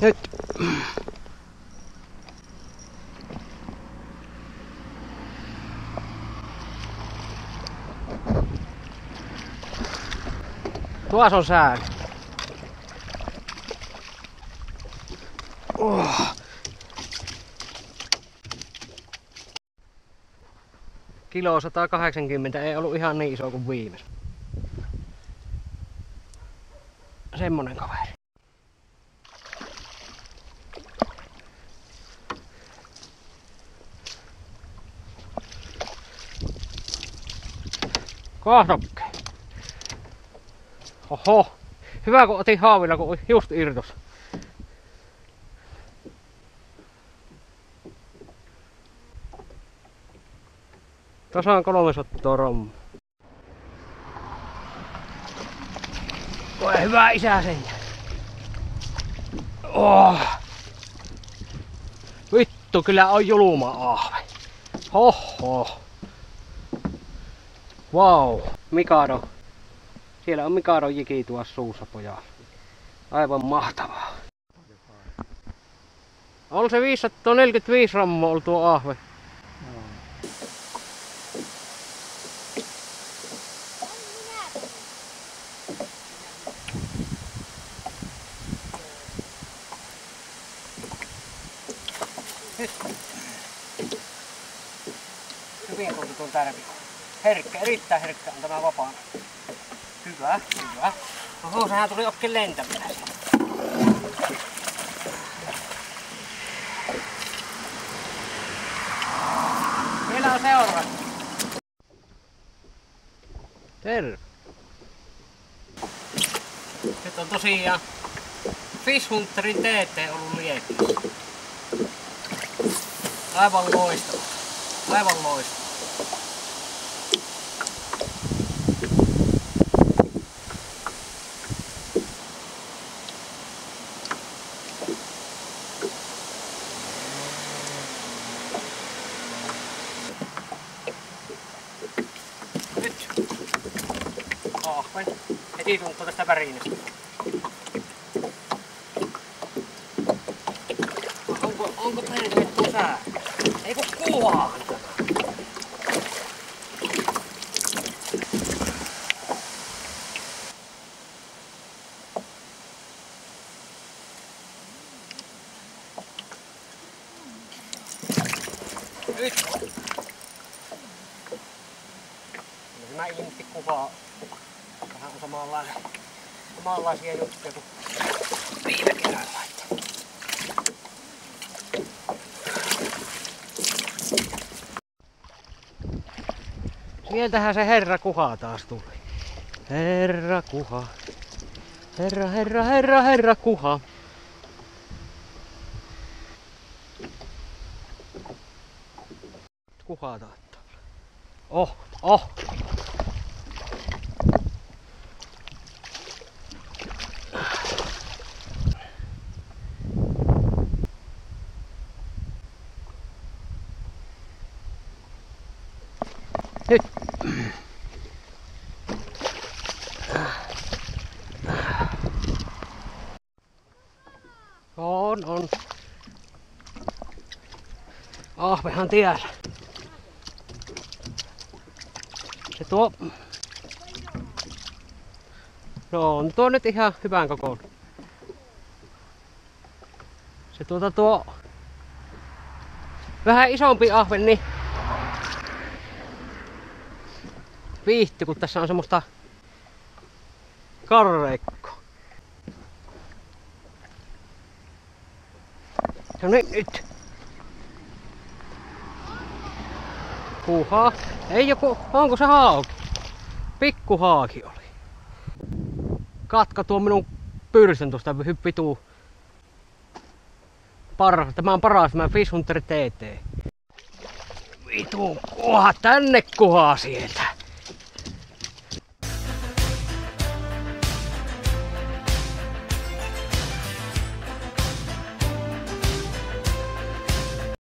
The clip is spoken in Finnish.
Nyt. Tuossa on sääli. Oh. Kilo 180 ei ollut ihan niin iso kuin viimeis. Semmonen kaveri. Kahdokke. Oho. Hyvä kun otin haavilla, kun just irtos. Kolme sottoa rommu. Voi hyvä isä sen. Oh. Vittu, kyllä on julma ahve. Hoho. Wow. Mikado. Siellä on Mikado jiki tuossa suussa pojalla. Aivan mahtavaa. On se 545 rammoa ollut tuo ahve. Hyvin tuntui tärvi. Herkkä, erittäin herkkä on tämä vapaa. Hyvä, hyvä. Oho, sehän tuli oikein lentämään. Vielä on seuraava. Terve. Nyt on tosiaan Fishhunterin TT ollut liekissä. Aivan loistava. Aivan loistava. Ahven. Heti tunkko tästä värinestä. Onko, onko perkele sää? Ei kun kuvaa. Nyt. Tämä intti kuvaa vähän on samanlainen, samanlaisia juttuja kuin viime kerralla. Sieltähän se herra kuha taas tuli. Herra kuha. Herra, herra, herra, herra kuha. Kuha taattaa. Oh, oh. Nyt. On, on. Ahvehan tiellä. Se tuo... No on tuo nyt ihan hyvän kokoinen. Se tuota tuo... Vähän isompi ahve, niin viihty, kun tässä on semmoista karreikko. No nyt, nyt. Kuha. Ei joku, onko se hauki? Pikku haaki oli. Katka tuo minun pyrsyn tuosta hyppituu. Par, tämä on paras, tämä Fish Hunter TT. Vitu kuha, tänne kuhaa sieltä.